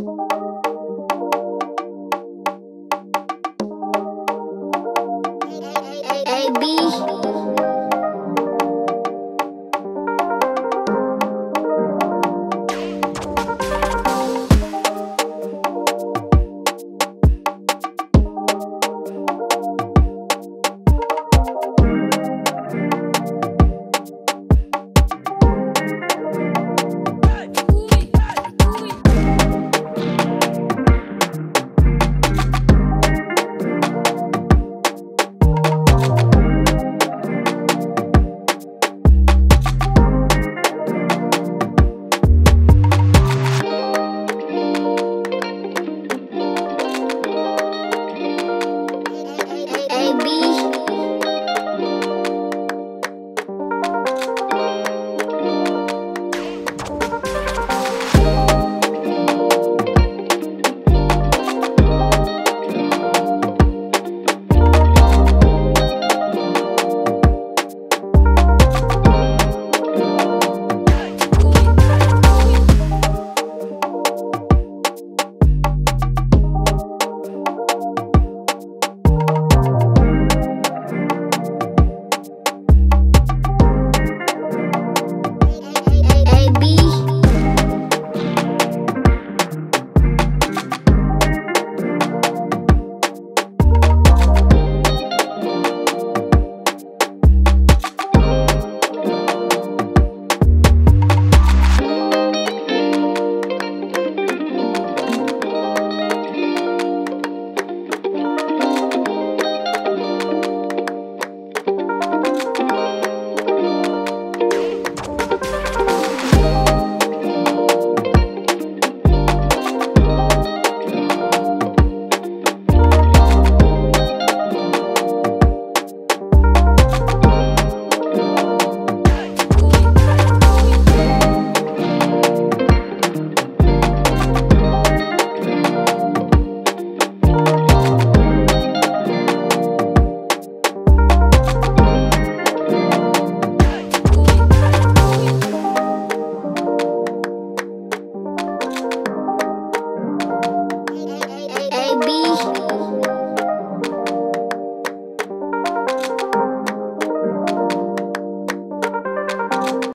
A B. You.